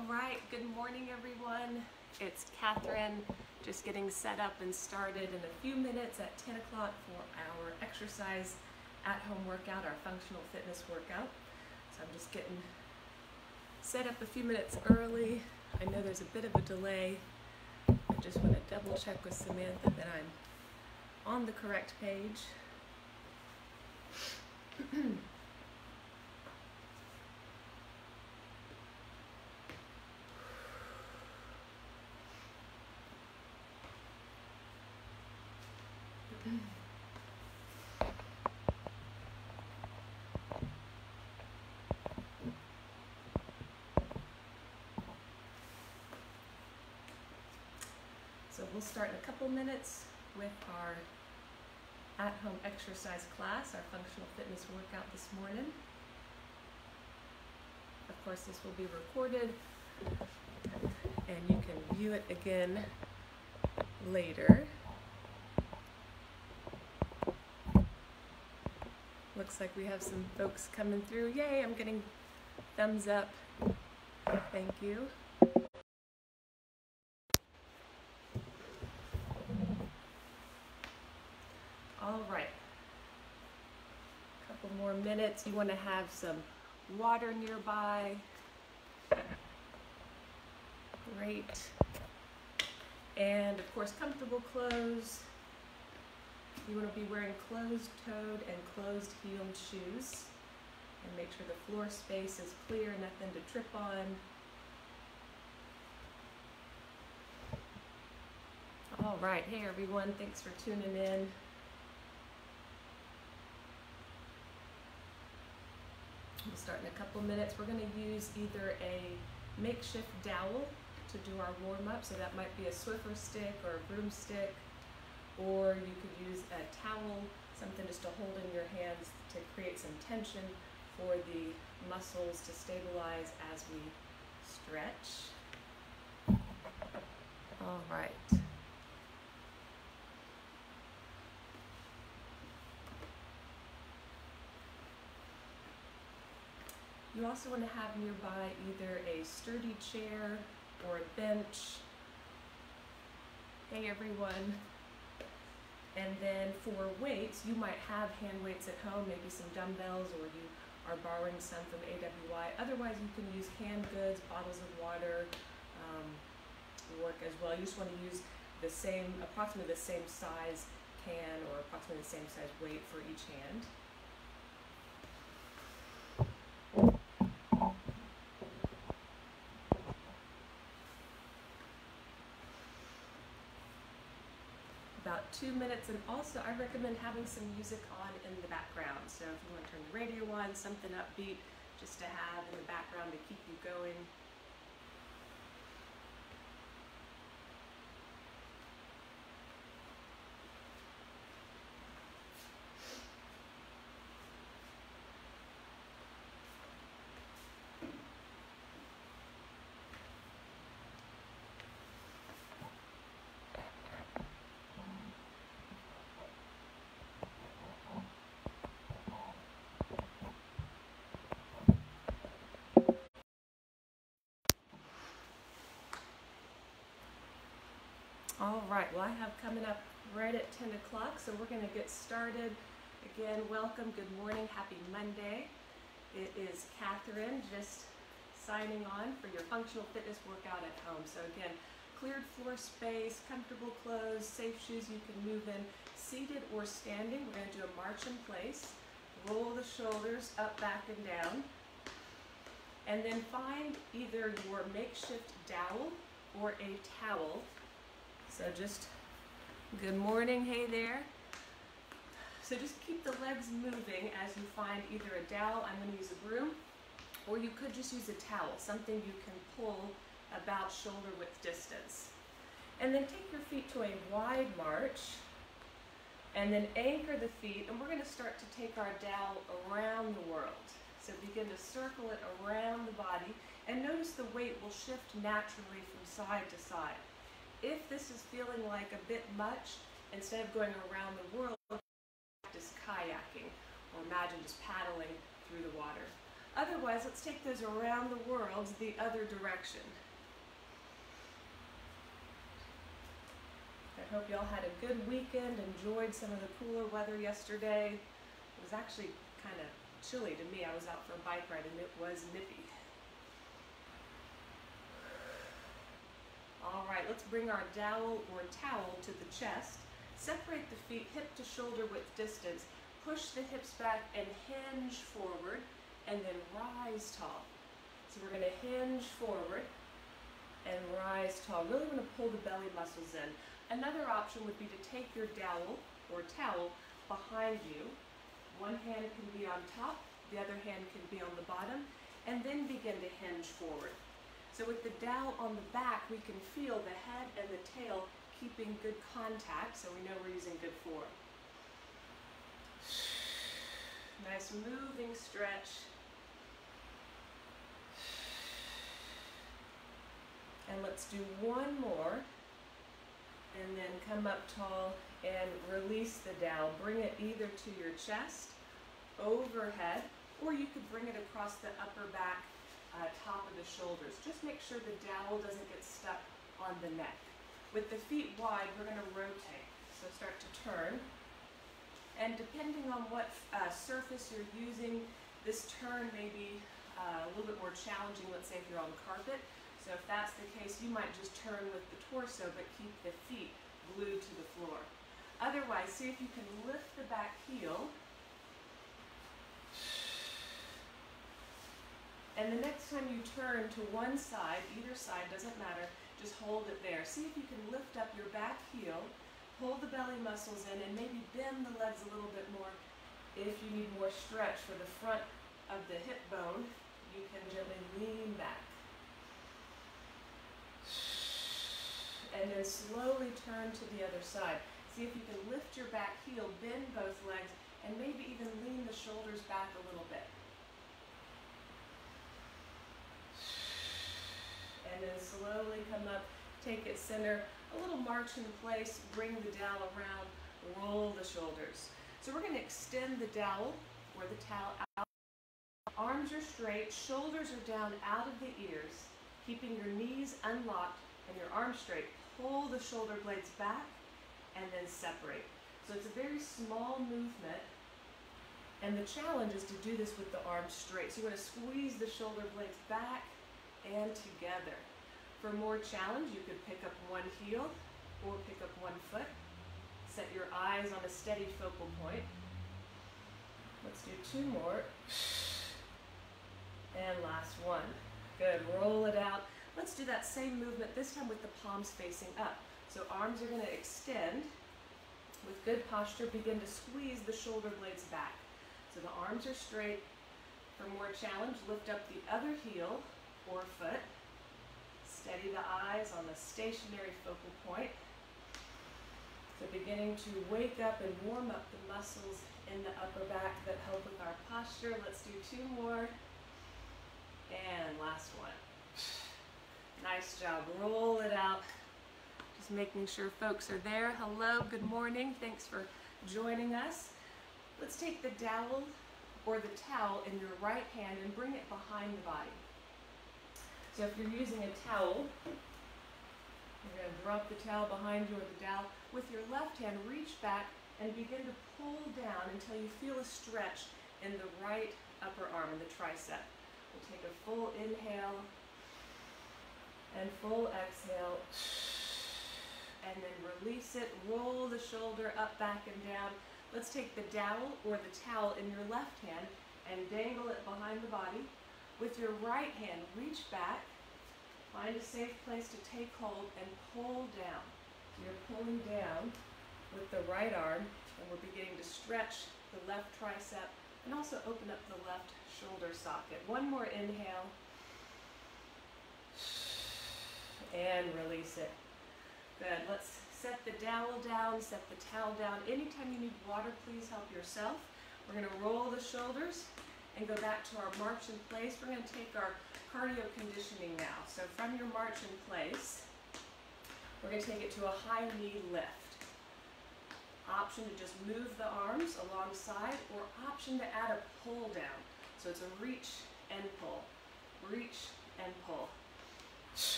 All right, good morning everyone. It's Catherine, just getting set up and started in a few minutes at 10 o'clock for our exercise at home workout, our functional fitness workout. So I'm just getting set up a few minutes early. I know there's a bit of a delay. I just want to double check with Samantha that I'm on the correct page. So we'll start in a couple minutes with our at-home exercise class, our functional fitness workout this morning. Of course, this will be recorded and you can view it again later. Looks like we have some folks coming through. Yay, I'm getting thumbs up. Thank you. All right. A couple more minutes. You want to have some water nearby. Great. And of course, comfortable clothes. You want to be wearing closed-toed and closed-heeled shoes. And make sure the floor space is clear, nothing to trip on. All right, hey everyone, thanks for tuning in. We'll start in a couple minutes. We're going to use either a makeshift dowel to do our warm up, so that might be a Swiffer stick or a broomstick, or you could use a towel, something just to hold in your hands to create some tension for the muscles to stabilize as we stretch. All right. You also want to have nearby either a sturdy chair or a bench. Hey everyone. And then for weights, you might have hand weights at home, maybe some dumbbells, or you are borrowing some from AWI. Otherwise, you can use canned goods, bottles of water, um, work as well. You just want to use the same, approximately the same size can or approximately the same size weight for each hand. about two minutes and also I recommend having some music on in the background. So if you want to turn the radio on something upbeat just to have in the background to keep you going All right, well I have coming up right at 10 o'clock, so we're gonna get started. Again, welcome, good morning, happy Monday. It is Catherine just signing on for your functional fitness workout at home. So again, cleared floor space, comfortable clothes, safe shoes you can move in, seated or standing. We're gonna do a march in place. Roll the shoulders up, back, and down. And then find either your makeshift dowel or a towel so just, good morning, hey there. So just keep the legs moving as you find either a dowel, I'm gonna use a broom, or you could just use a towel, something you can pull about shoulder width distance. And then take your feet to a wide march, and then anchor the feet, and we're gonna start to take our dowel around the world. So begin to circle it around the body, and notice the weight will shift naturally from side to side. If this is feeling like a bit much, instead of going around the world, practice kayaking or imagine just paddling through the water. Otherwise, let's take those around the world the other direction. I hope y'all had a good weekend, enjoyed some of the cooler weather yesterday. It was actually kind of chilly to me. I was out for a bike ride and it was nippy. All right, let's bring our dowel or towel to the chest. Separate the feet hip to shoulder width distance. Push the hips back and hinge forward and then rise tall. So we're gonna hinge forward and rise tall. Really wanna pull the belly muscles in. Another option would be to take your dowel or towel behind you. One hand can be on top, the other hand can be on the bottom, and then begin to hinge forward. So with the dowel on the back, we can feel the head and the tail keeping good contact, so we know we're using good form. Nice moving stretch. And let's do one more. And then come up tall and release the dowel. Bring it either to your chest, overhead, or you could bring it across the upper back uh, top of the shoulders. Just make sure the dowel doesn't get stuck on the neck. With the feet wide, we're gonna rotate. So start to turn. And depending on what uh, surface you're using, this turn may be uh, a little bit more challenging, let's say if you're on the carpet. So if that's the case, you might just turn with the torso, but keep the feet glued to the floor. Otherwise, see if you can lift the back heel And the next time you turn to one side, either side, doesn't matter, just hold it there. See if you can lift up your back heel, hold the belly muscles in, and maybe bend the legs a little bit more. If you need more stretch for the front of the hip bone, you can gently lean back. And then slowly turn to the other side. See if you can lift your back heel, bend both legs, and maybe even lean the shoulders back a little bit. And then slowly come up, take it center, a little march in place, bring the dowel around, roll the shoulders. So we're gonna extend the dowel or the towel out. Arms are straight, shoulders are down out of the ears, keeping your knees unlocked and your arms straight. Pull the shoulder blades back and then separate. So it's a very small movement and the challenge is to do this with the arms straight. So you're going to squeeze the shoulder blades back and together. For more challenge, you could pick up one heel or pick up one foot. Set your eyes on a steady focal point. Let's do two more. And last one. Good, roll it out. Let's do that same movement, this time with the palms facing up. So arms are gonna extend. With good posture, begin to squeeze the shoulder blades back. So the arms are straight. For more challenge, lift up the other heel or foot. Steady the eyes on the stationary focal point. So beginning to wake up and warm up the muscles in the upper back that help with our posture. Let's do two more. And last one. Nice job. Roll it out. Just making sure folks are there. Hello, good morning. Thanks for joining us. Let's take the dowel or the towel in your right hand and bring it behind the body. So if you're using a towel, you're going to drop the towel behind you or the dowel. With your left hand, reach back and begin to pull down until you feel a stretch in the right upper arm, in the tricep. We'll take a full inhale and full exhale. And then release it, roll the shoulder up, back, and down. Let's take the dowel or the towel in your left hand and dangle it behind the body. With your right hand, reach back, find a safe place to take hold and pull down. You're pulling down with the right arm and we're beginning to stretch the left tricep and also open up the left shoulder socket. One more inhale and release it. Good, let's set the dowel down, set the towel down. Anytime you need water, please help yourself. We're gonna roll the shoulders and go back to our march in place. We're going to take our cardio conditioning now. So from your march in place, we're going to take it to a high knee lift. Option to just move the arms alongside or option to add a pull down. So it's a reach and pull. Reach and pull.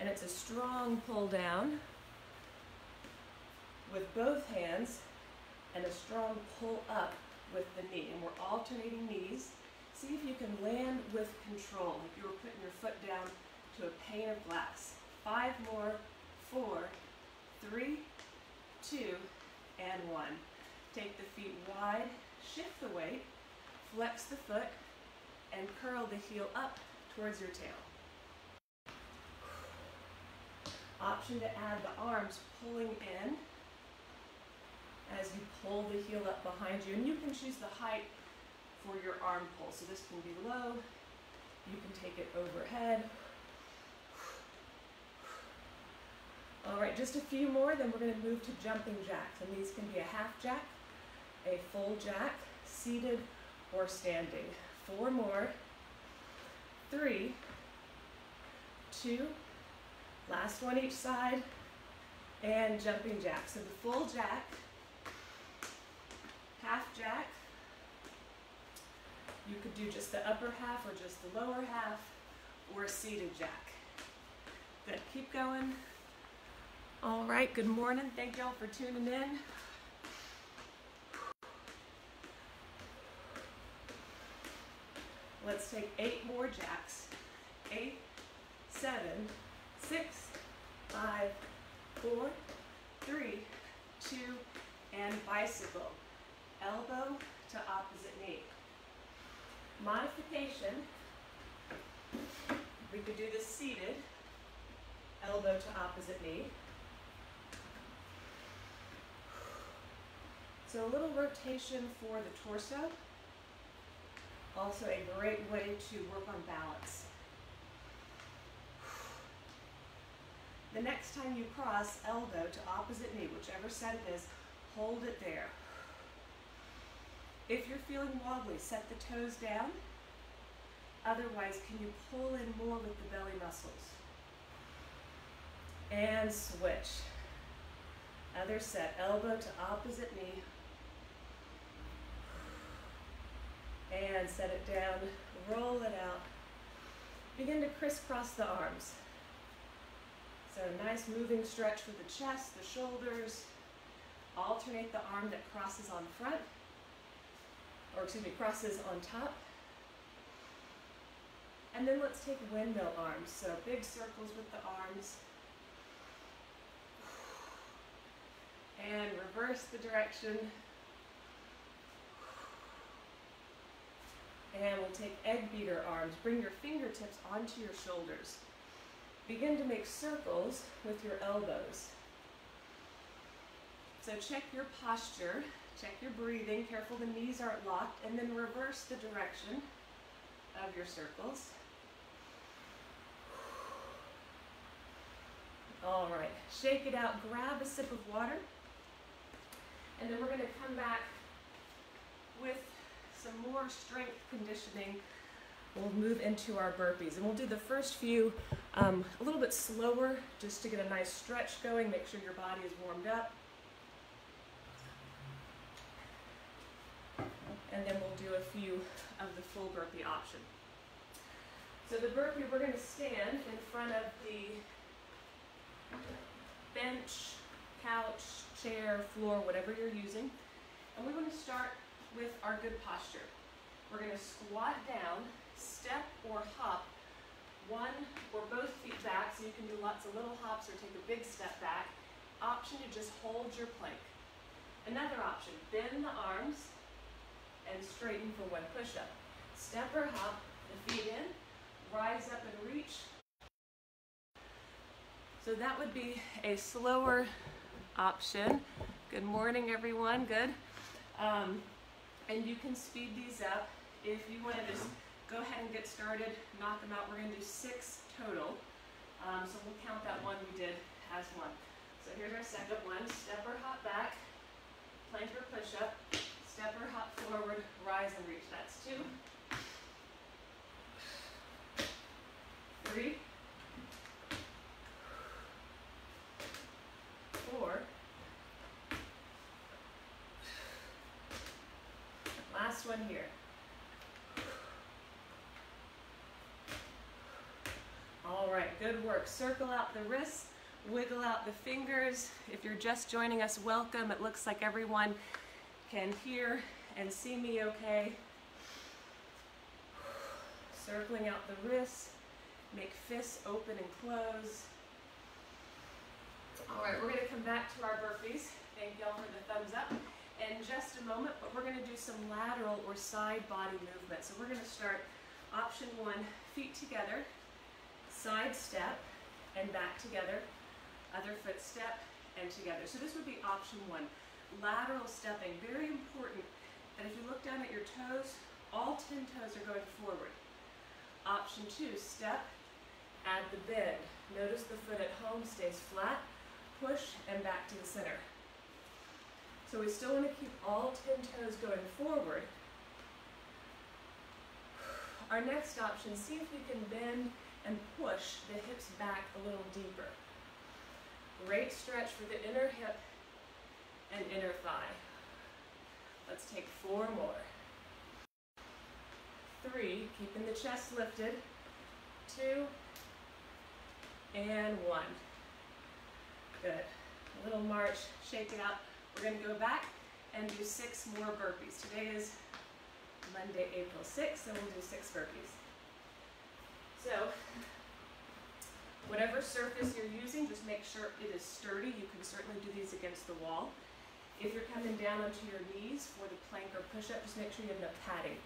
And it's a strong pull down with both hands and a strong pull up with the knee. And we're alternating knees. See if you can land with control, like you were putting your foot down to a pane of glass. Five more, four, three, two, and one. Take the feet wide, shift the weight, flex the foot, and curl the heel up towards your tail. Option to add the arms pulling in as you pull the heel up behind you. And you can choose the height for your arm pull. So this can be low, you can take it overhead. All right, just a few more, then we're gonna move to jumping jacks. And these can be a half jack, a full jack, seated or standing. Four more, three, two, last one each side, and jumping jack. So the full jack, half jack, you could do just the upper half or just the lower half, or a seated jack. Good, keep going. All right, good morning. Thank y'all for tuning in. Let's take eight more jacks. Eight, seven, six, five, four, three, two, and bicycle. Elbow to opposite knee. Modification, we could do this seated, elbow to opposite knee. So a little rotation for the torso. Also a great way to work on balance. The next time you cross elbow to opposite knee, whichever set it is, hold it there. If you're feeling wobbly, set the toes down. Otherwise, can you pull in more with the belly muscles? And switch. Other set, elbow to opposite knee. And set it down, roll it out. Begin to crisscross the arms. So nice moving stretch for the chest, the shoulders. Alternate the arm that crosses on front, or excuse me, crosses on top. And then let's take windmill arms. So big circles with the arms. And reverse the direction. And we'll take egg beater arms. Bring your fingertips onto your shoulders. Begin to make circles with your elbows. So check your posture, check your breathing, careful the knees aren't locked, and then reverse the direction of your circles. All right, shake it out, grab a sip of water, and then we're gonna come back with some more strength conditioning we'll move into our burpees. And we'll do the first few um, a little bit slower just to get a nice stretch going, make sure your body is warmed up. And then we'll do a few of the full burpee option. So the burpee, we're gonna stand in front of the bench, couch, chair, floor, whatever you're using. And we want to start with our good posture. We're going to squat down step or hop one or both feet back, so you can do lots of little hops or take a big step back. Option to just hold your plank. Another option, bend the arms and straighten for one push-up. Step or hop, the feet in, rise up and reach. So that would be a slower option. Good morning, everyone, good. Um, and you can speed these up if you want to just go ahead and get started, knock them out. We're going to do six total. Um, so we'll count that one we did as one. So here's our second one. Step or hop back, plank or push up, step or hop forward, rise and reach. That's two. Three. Four. Last one here. All right, good work. Circle out the wrists, wiggle out the fingers. If you're just joining us, welcome. It looks like everyone can hear and see me okay. Circling out the wrists, make fists open and close. All right, we're gonna come back to our burpees. Thank y'all for the thumbs up in just a moment, but we're gonna do some lateral or side body movement. So we're gonna start option one, feet together, side step and back together, other foot step and together. So this would be option one, lateral stepping. Very important that if you look down at your toes, all 10 toes are going forward. Option two, step, add the bend. Notice the foot at home stays flat, push and back to the center. So we still want to keep all 10 toes going forward. Our next option, see if you can bend and push the hips back a little deeper. Great stretch for the inner hip and inner thigh. Let's take four more. Three, keeping the chest lifted. Two, and one. Good. A little march, shake it out. We're gonna go back and do six more burpees. Today is Monday, April 6th, and we'll do six burpees. So, whatever surface you're using, just make sure it is sturdy. You can certainly do these against the wall. If you're coming down onto your knees for the plank or push-up, just make sure you have enough padding.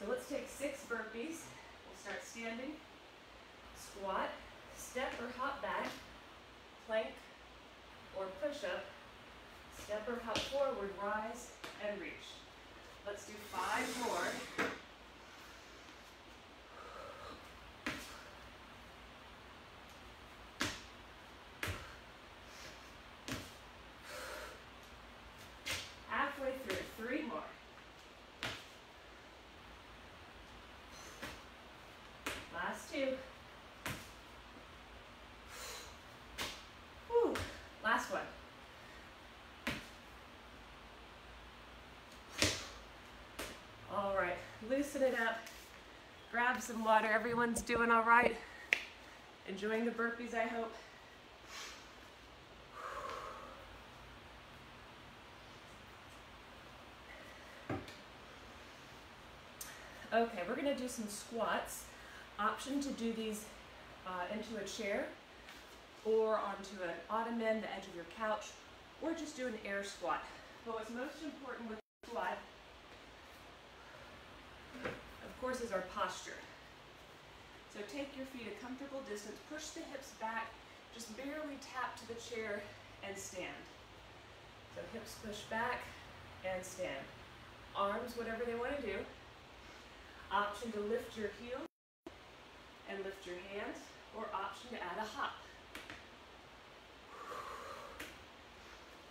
So let's take six burpees. We'll start standing, squat, step or hop back, plank or push-up, step or hop forward, rise and reach. Let's do five more. Loosen it up, grab some water. Everyone's doing all right? Enjoying the burpees, I hope. Okay, we're gonna do some squats. Option to do these uh, into a chair or onto an ottoman, the edge of your couch, or just do an air squat. But what's most important with the squat course, is our posture. So take your feet a comfortable distance, push the hips back, just barely tap to the chair and stand. So hips push back and stand. Arms, whatever they want to do. Option to lift your heels and lift your hands, or option to add a hop.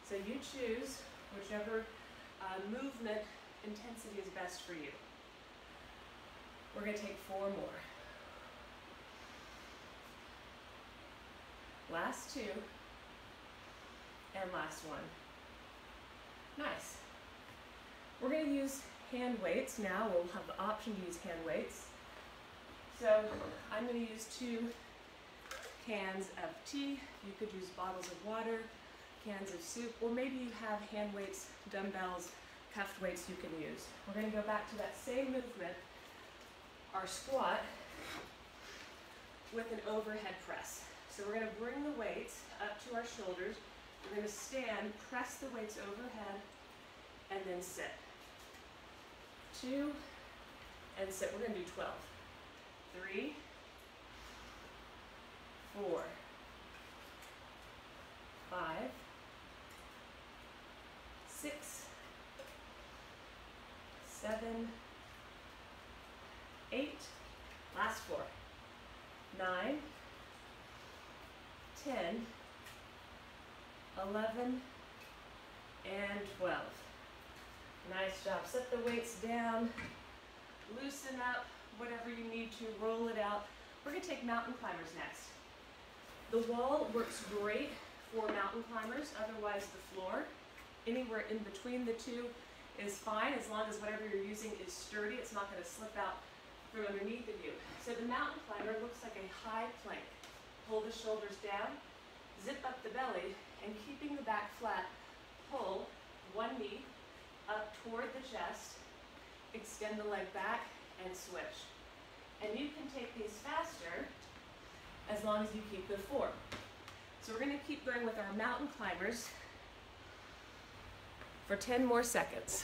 So you choose whichever uh, movement intensity is best for you. We're going to take four more. Last two. And last one. Nice. We're going to use hand weights now. We'll have the option to use hand weights. So I'm to use two cans of tea. You could use bottles of water, cans of soup, or maybe you have hand weights, dumbbells, cuffed weights you can use. We're going to go back to that same movement our squat with an overhead press. So we're going to bring the weights up to our shoulders. We're going to stand, press the weights overhead, and then sit. Two, and sit. We're going to do 12. Three, four, five, six, seven, eight, last four, nine, ten, eleven, and 12. Nice job. Set the weights down, loosen up whatever you need to, roll it out. We're gonna take mountain climbers next. The wall works great for mountain climbers, otherwise the floor, anywhere in between the two is fine as long as whatever you're using is sturdy. It's not gonna slip out from underneath of you. So the mountain climber looks like a high plank. Pull the shoulders down, zip up the belly, and keeping the back flat, pull one knee up toward the chest, extend the leg back, and switch. And you can take these faster as long as you keep the form. So we're gonna keep going with our mountain climbers for 10 more seconds.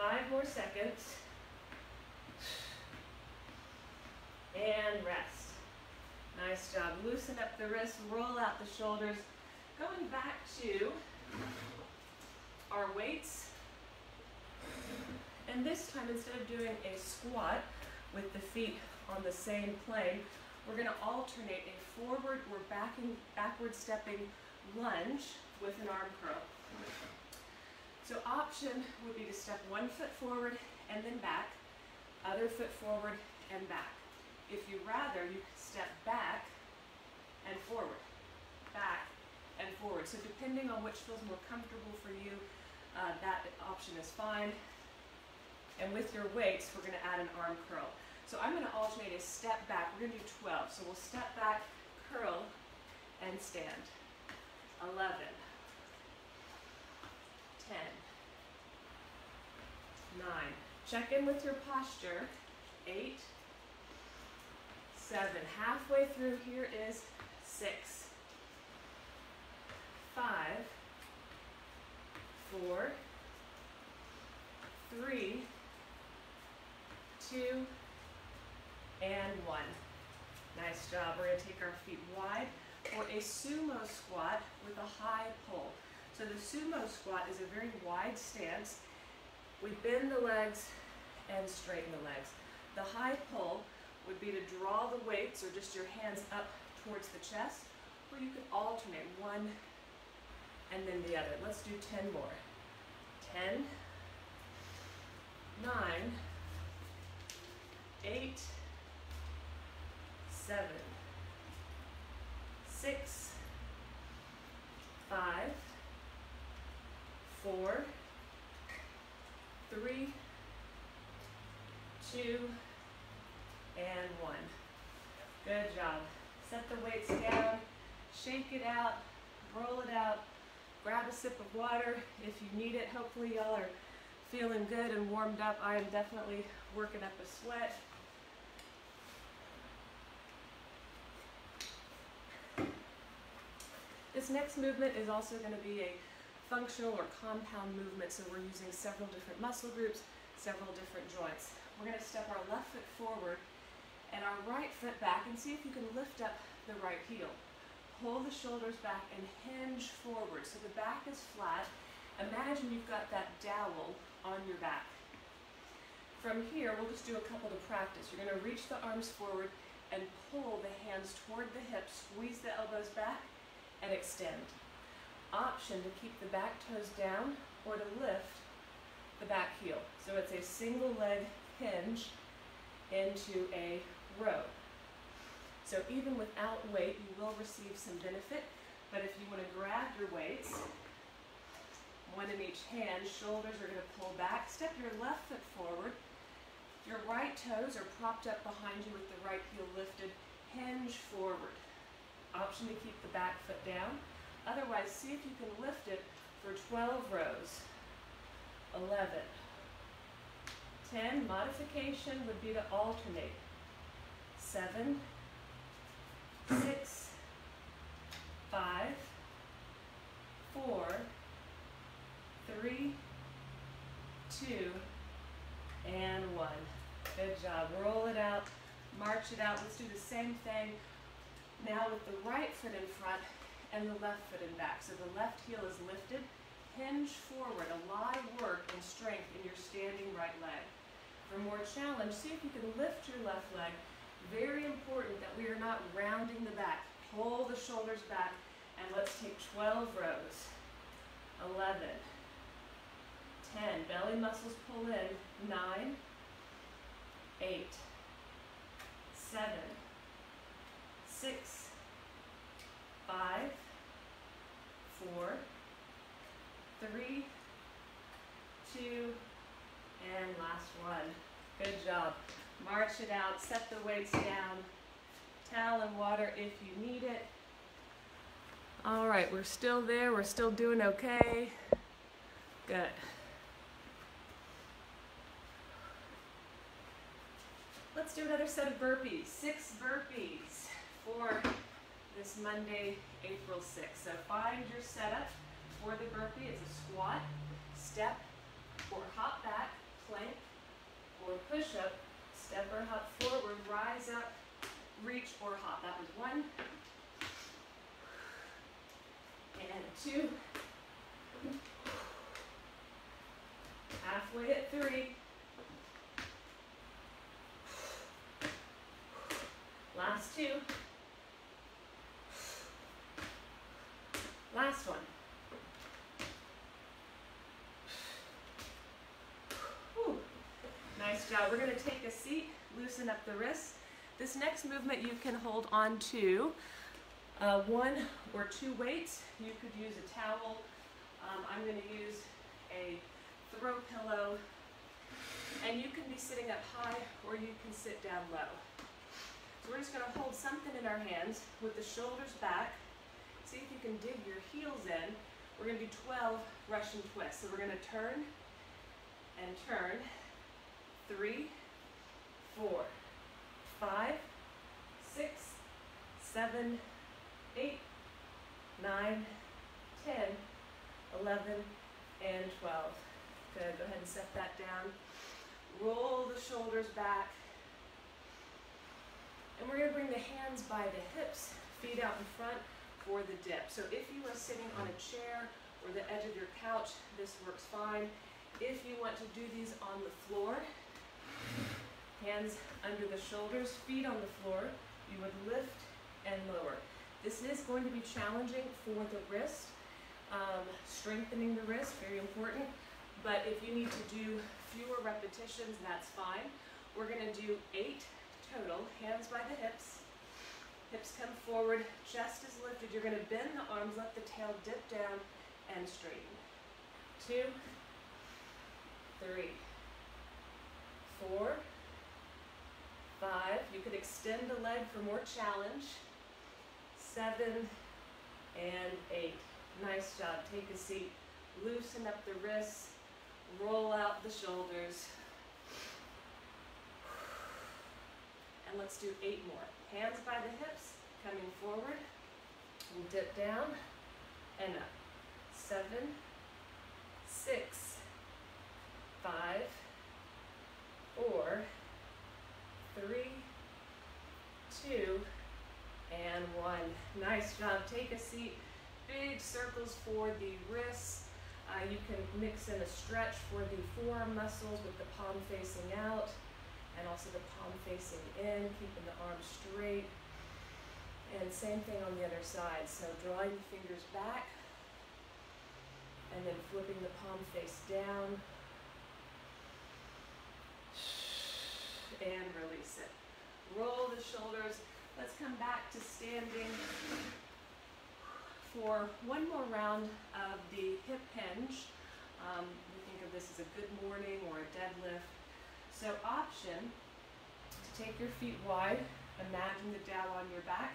Five more seconds. And rest. Nice job. Loosen up the wrists, roll out the shoulders. Going back to our weights. And this time, instead of doing a squat with the feet on the same plane, we're gonna alternate a forward or backing, backward stepping lunge with an arm curl. So option would be to step one foot forward and then back, other foot forward and back. If you rather, you could step back and forward, back and forward. So depending on which feels more comfortable for you, uh, that option is fine. And with your weights, we're gonna add an arm curl. So I'm gonna alternate a step back. We're gonna do 12. So we'll step back, curl, and stand. 11, 10, 9. Check in with your posture. 8, 7. Halfway through here is 6, 5, 4, 3, 2, and 1. Nice job. We're going to take our feet wide for a sumo squat with a high pull. So the sumo squat is a very wide stance. We bend the legs and straighten the legs. The high pull would be to draw the weights or just your hands up towards the chest, or you could alternate one and then the other. Let's do 10 more. 10, 9, 8, 7, 6, 5, 4, 3, 2, and 1. Good job. Set the weights down, shake it out, roll it out, grab a sip of water if you need it. Hopefully y'all are feeling good and warmed up. I am definitely working up a sweat. This next movement is also going to be a functional or compound movement, so we're using several different muscle groups, several different joints. We're going to step our left foot forward and our right foot back and see if you can lift up the right heel. Pull the shoulders back and hinge forward so the back is flat. Imagine you've got that dowel on your back. From here, we'll just do a couple to practice. You're going to reach the arms forward and pull the hands toward the hips, squeeze the elbows back, and extend. Option to keep the back toes down or to lift the back heel. So it's a single leg hinge into a row. So even without weight, you will receive some benefit. But if you want to grab your weights, one in each hand, shoulders are going to pull back. Step your left foot forward. Your right toes are propped up behind you with the right heel lifted. Hinge forward option to keep the back foot down. Otherwise, see if you can lift it for 12 rows. 11. 10, modification would be to alternate. 7, 6, 5, 4, 3, 2, and 1. Good job. Roll it out, march it out. Let's do the same thing now with the right foot in front and the left foot in back. So the left heel is lifted, hinge forward, a lot of work and strength in your standing right leg. For more challenge, see if you can lift your left leg. Very important that we are not rounding the back. Pull the shoulders back and let's take 12 rows. 11, 10, belly muscles pull in, 9, 8, 7, six, five, four, three, two, and last one. Good job. March it out, set the weights down. Towel and water if you need it. All right, we're still there. We're still doing okay. Good. Let's do another set of burpees. Six burpees for this Monday, April 6th. So find your setup for the burpee. It's a squat, step, or hop back, plank, or push up, step or hop forward, rise up, reach or hop. That was one. And two. Halfway at three. Last two. Last one. Whew. Nice job. We're going to take a seat, loosen up the wrists. This next movement you can hold on to uh, one or two weights. You could use a towel. Um, I'm going to use a throw pillow. And you can be sitting up high or you can sit down low. So we're just going to hold something in our hands with the shoulders back. See if you can dig your heels in. We're going to do 12 Russian twists. So we're going to turn and turn. Three, four, five, six, seven, eight, nine, ten, eleven, and 12. Good, go ahead and set that down. Roll the shoulders back. And we're gonna bring the hands by the hips, feet out in front for the dip. So if you are sitting on a chair or the edge of your couch, this works fine. If you want to do these on the floor, hands under the shoulders, feet on the floor, you would lift and lower. This is going to be challenging for the wrist, um, strengthening the wrist, very important. But if you need to do fewer repetitions, that's fine. We're gonna do eight total, hands by the hips. Hips come forward, chest is lifted. You're gonna bend the arms, let the tail dip down and straighten. Two, three, four, five. You could extend the leg for more challenge. Seven and eight. Nice job. Take a seat. Loosen up the wrists. Roll out the shoulders. And let's do eight more. Hands by the hips, coming forward. We'll dip down and up. Seven, six, five, four, three, two, and one. Nice job. Take a seat. Big circles for the wrists. Uh, you can mix in a stretch for the forearm muscles with the palm facing out and also the palm facing in, keeping the arms straight. And same thing on the other side. So drawing the fingers back and then flipping the palm face down and release it. Roll the shoulders. Let's come back to standing for one more round of the hip hinge. Um, we think of this as a good morning or a deadlift. So option to take your feet wide, imagine the dowel on your back,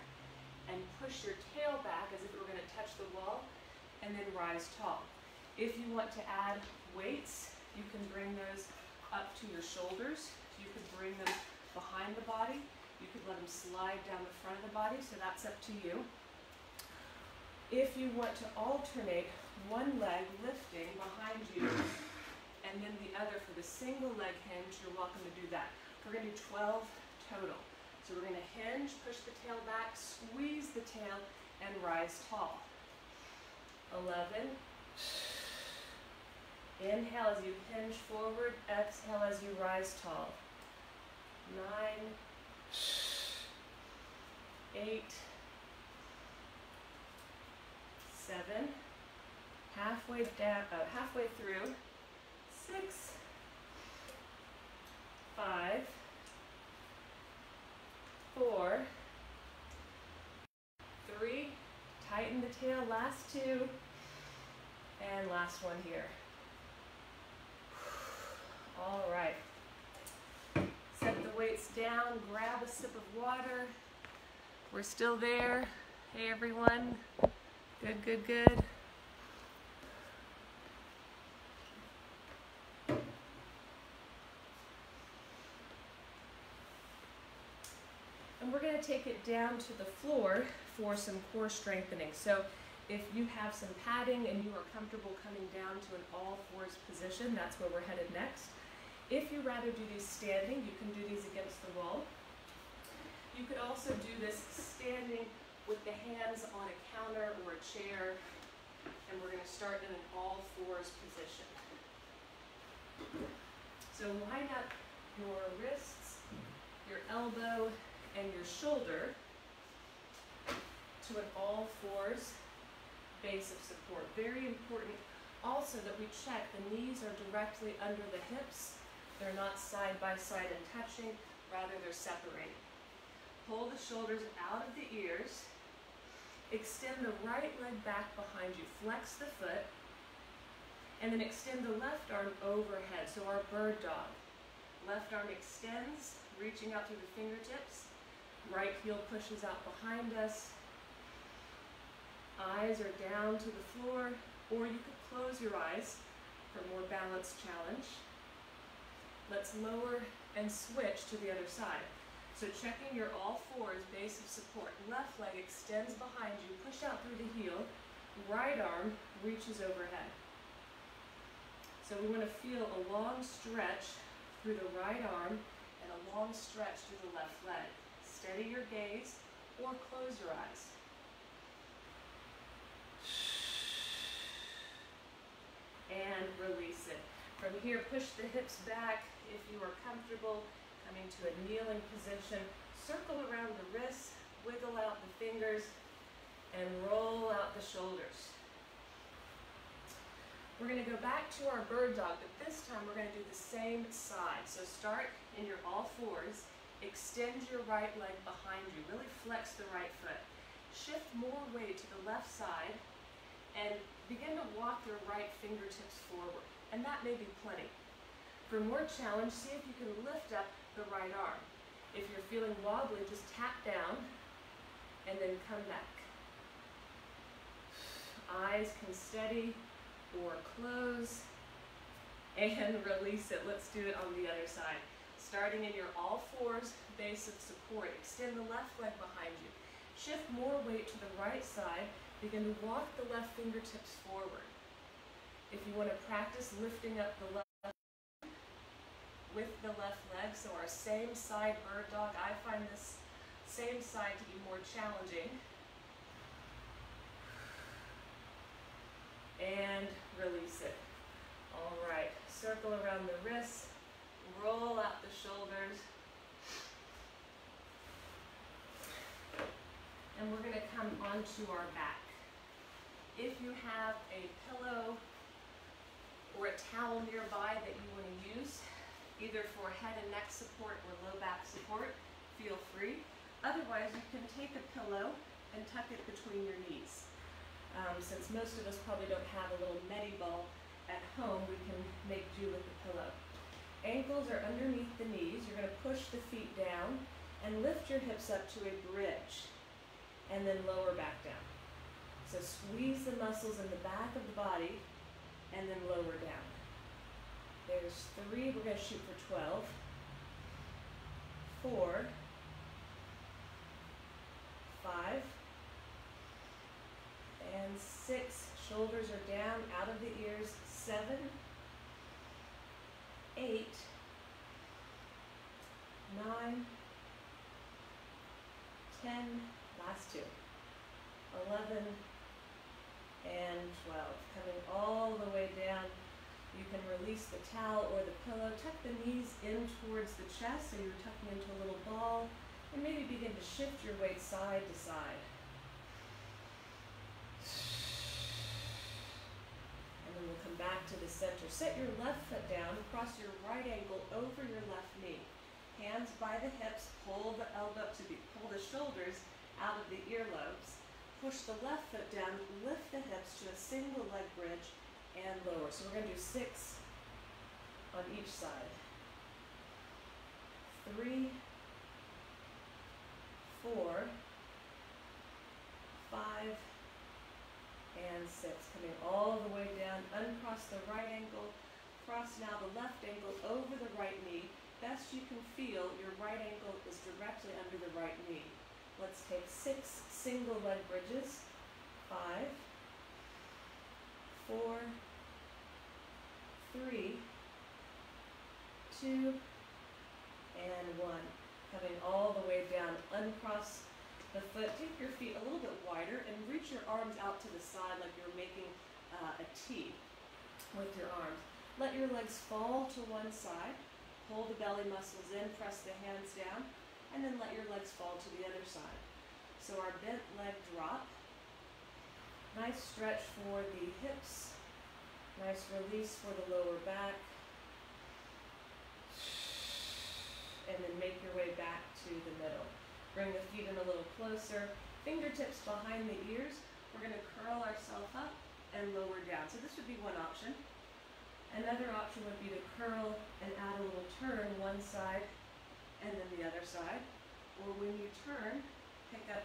and push your tail back as if it were going to touch the wall, and then rise tall. If you want to add weights, you can bring those up to your shoulders. You could bring them behind the body. You could let them slide down the front of the body, so that's up to you. If you want to alternate one leg lifting behind you and then the other for the single leg hinge, you're welcome to do that. We're going to do 12 total. So we're going to hinge, push the tail back, squeeze the tail, and rise tall. 11. Inhale as you hinge forward, exhale as you rise tall. 9, 8, 7, halfway down, uh, halfway through, 6, 5, four, three, tighten the tail, last two, and last one here. All right. Down, grab a sip of water. We're still there. Hey everyone. Good, good, good. And we're going to take it down to the floor for some core strengthening. So if you have some padding and you are comfortable coming down to an all fours position, that's where we're headed next. If you rather do these standing, you can do these against the wall. You could also do this standing with the hands on a counter or a chair, and we're going to start in an all fours position. So line up your wrists, your elbow, and your shoulder to an all fours base of support. Very important also that we check the knees are directly under the hips. They're not side by side and touching, rather they're separated. Pull the shoulders out of the ears. Extend the right leg back behind you. Flex the foot. And then extend the left arm overhead. So our bird dog. Left arm extends, reaching out through the fingertips. Right heel pushes out behind us. Eyes are down to the floor, or you could close your eyes for more balanced challenge. Let's lower and switch to the other side. So checking your all fours, base of support. Left leg extends behind you, push out through the heel. Right arm reaches overhead. So we want to feel a long stretch through the right arm and a long stretch through the left leg. Steady your gaze or close your eyes. And release it. Here, push the hips back if you are comfortable, coming to a kneeling position. Circle around the wrists, wiggle out the fingers, and roll out the shoulders. We're going to go back to our bird dog, but this time we're going to do the same side. So start in your all fours, Extend your right leg behind you. Really flex the right foot. Shift more weight to the left side and begin to walk your right fingertips forward. And that may be plenty. For more challenge, see if you can lift up the right arm. If you're feeling wobbly, just tap down and then come back. Eyes can steady or close and release it. Let's do it on the other side. Starting in your all fours, base of support. Extend the left leg behind you. Shift more weight to the right side. Begin to walk the left fingertips forward. If you want to practice lifting up the left with the left leg, so our same side bird dog, I find this same side to be more challenging. And release it. All right, circle around the wrists, roll out the shoulders. And we're going to come onto our back. If you have a pillow or a towel nearby that you want to use, either for head and neck support or low back support, feel free. Otherwise, you can take a pillow and tuck it between your knees. Um, since most of us probably don't have a little medi ball at home, we can make do with the pillow. Ankles are underneath the knees. You're going to push the feet down and lift your hips up to a bridge and then lower back down. So squeeze the muscles in the back of the body and then lower down. There's three. We're going to shoot for 12. Four. Five. And six. Shoulders are down, out of the ears. Seven eight, nine, ten, last two, eleven, and 12. Coming all the way down. You can release the towel or the pillow. Tuck the knees in towards the chest so you're tucking into a little ball. And maybe begin to shift your weight side to side. And then we'll come back to the center. Set your left foot down, cross your right ankle over your left knee. Hands by the hips, pull the elbow to be, pull the shoulders out of the earlobes. Push the left foot down, lift the hips to a single leg bridge and lower. So we're going to do six on each side. Three, four, five, and six. Coming all the way down, uncross the right ankle, cross now the left ankle over the right knee. Best you can feel, your right ankle is directly under the right knee. Let's take six single leg bridges. Five, four, three, two, and one. Coming all the way down, uncross the foot. Take your feet a little bit wider and reach your arms out to the side like you're making uh, a T with your arms. Let your legs fall to one side. Pull the belly muscles in, press the hands down, and then let your legs fall to the other side. So our bent leg drop. Nice stretch for the hips. Nice release for the lower back. And then make your way back to the middle. Bring the feet in a little closer. Fingertips behind the ears. We're going to curl ourselves up and lower down. So this would be one option. Another option would be to curl and add a little turn one side and then the other side. Or when you turn, pick up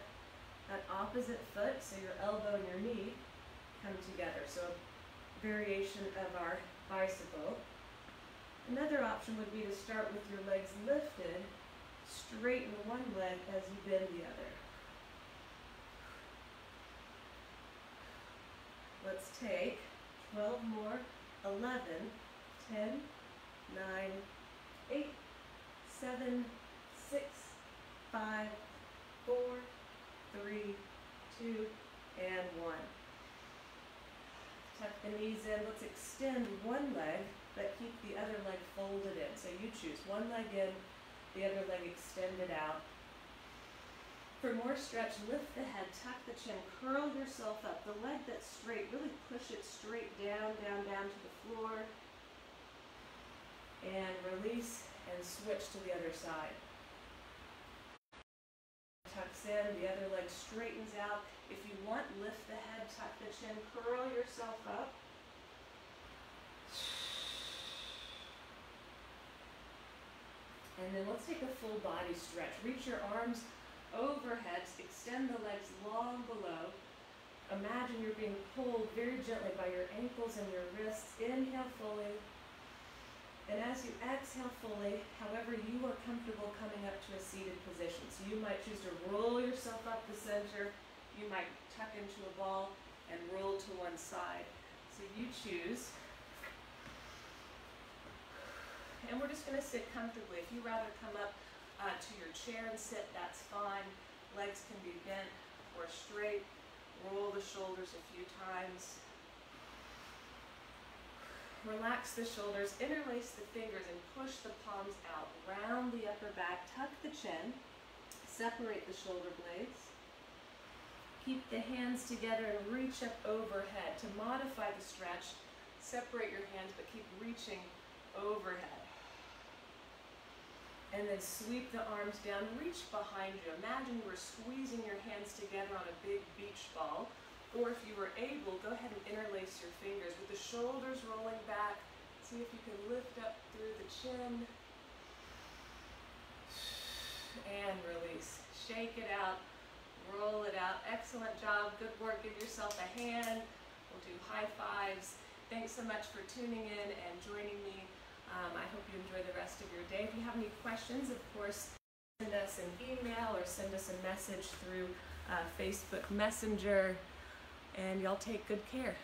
that opposite foot, so your elbow and your knee come together. So a variation of our bicycle. Another option would be to start with your legs lifted, straighten one leg as you bend the other. Let's take 12 more, 11, 10, 9, 8, 7, 6, 5, 4, 3, 2, and 1. Tuck the knees in. Let's extend one leg but keep the other leg folded in. So you choose one leg in, the other leg extended out. For more stretch, lift the head, tuck the chin, curl yourself up. The leg that's straight, really push it straight down, down, down to the floor. And release and switch to the other side. Tucks in, the other leg straightens out. If you want, lift the head, tuck the chin, curl yourself up. And then let's take a full body stretch. Reach your arms overhead, extend the legs long below. Imagine you're being pulled very gently by your ankles and your wrists. Inhale fully. And as you exhale fully, however you are comfortable coming up to a seated position. So you might choose to roll yourself up the center. You might tuck into a ball and roll to one side. So you choose and we're just going to sit comfortably. If you rather come up uh, to your chair and sit, that's fine. Legs can be bent or straight. Roll the shoulders a few times. Relax the shoulders, interlace the fingers and push the palms out. Round the upper back, tuck the chin, separate the shoulder blades. Keep the hands together and reach up overhead. To modify the stretch, separate your hands but keep reaching overhead and then sweep the arms down, reach behind you. Imagine you were squeezing your hands together on a big beach ball, or if you were able, go ahead and interlace your fingers with the shoulders rolling back. See if you can lift up through the chin. And release. Shake it out, roll it out. Excellent job, good work. Give yourself a hand. We'll do high fives. Thanks so much for tuning in and joining me. Um, I hope you enjoy the rest of your day. If you have any questions, of course, send us an email or send us a message through uh, Facebook Messenger, and y'all take good care.